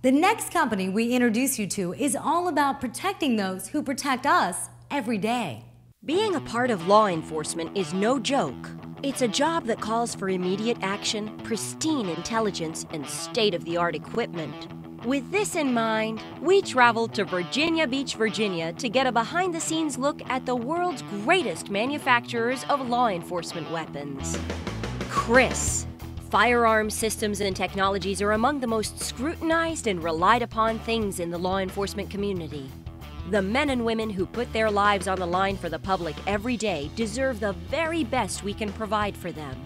The next company we introduce you to is all about protecting those who protect us every day. Being a part of law enforcement is no joke. It's a job that calls for immediate action, pristine intelligence, and state of the art equipment. With this in mind, we traveled to Virginia Beach, Virginia to get a behind the scenes look at the world's greatest manufacturers of law enforcement weapons. Kriss. Firearm systems and technologies are among the most scrutinized and relied upon things in the law enforcement community. The men and women who put their lives on the line for the public every day deserve the very best we can provide for them.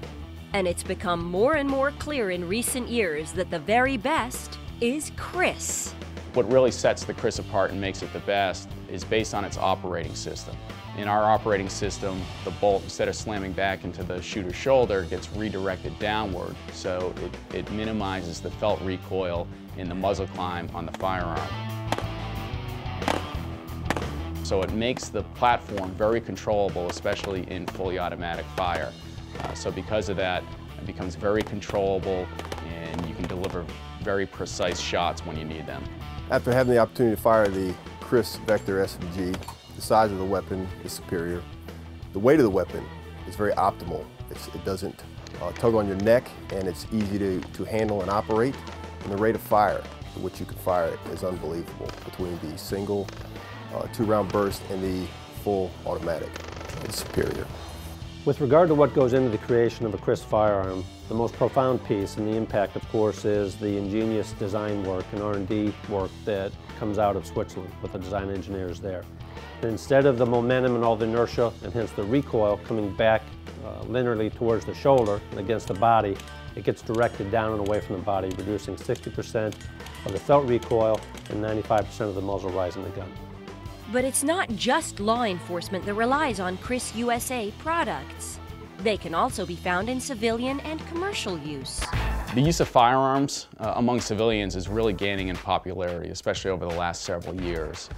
And it's become more and more clear in recent years that the very best is Kriss. What really sets the Kriss apart and makes it the best is based on its operating system. In our operating system, the bolt, instead of slamming back into the shooter's shoulder, gets redirected downward, so it, it minimizes the felt recoil in the muzzle climb on the firearm. So it makes the platform very controllable, especially in fully automatic fire. Uh, so because of that, it becomes very controllable and deliver very precise shots when you need them. After having the opportunity to fire the Kriss Vector SMG, the size of the weapon is superior. The weight of the weapon is very optimal. It's, it doesn't uh, tug on your neck and it's easy to, to handle and operate. And the rate of fire which you can fire is unbelievable between the single uh, two round burst and the full automatic. It's superior. With regard to what goes into the creation of a Kriss firearm, the most profound piece and the impact, of course, is the ingenious design work and R&D work that comes out of Switzerland with the design engineers there. Instead of the momentum and all the inertia, and hence the recoil coming back uh, linearly towards the shoulder and against the body, it gets directed down and away from the body, reducing 60% of the felt recoil and 95% of the muzzle rise in the gun. But it's not just law enforcement that relies on Kriss USA products. They can also be found in civilian and commercial use. The use of firearms uh, among civilians is really gaining in popularity, especially over the last several years.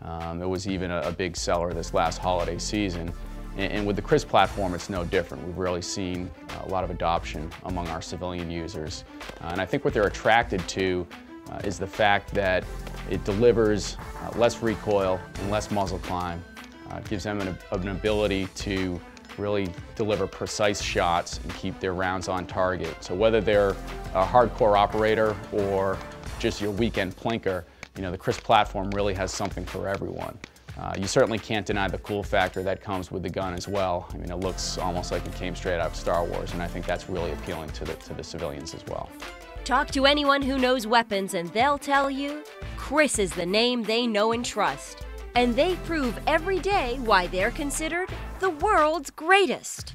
Um, it was even a, a, big seller this last holiday season. And, and, with the Kriss platform, it's no different. We've really seen a lot of adoption among our civilian users. Uh, and I think what they're attracted to uh, is the fact that it delivers uh, less recoil and less muzzle climb. Uh, it gives them an, an ability to really deliver precise shots and keep their rounds on target. So whether they're a hardcore operator or just your weekend plinker, you know, the Kriss platform really has something for everyone. Uh, you certainly can't deny the cool factor that comes with the gun as well. I mean, it looks almost like it came straight out of Star Wars, and I think that's really appealing to the, to the civilians as well. Talk to anyone who knows weapons, and they'll tell you Kriss is the name they know and trust. And they prove every day why they're considered the world's greatest.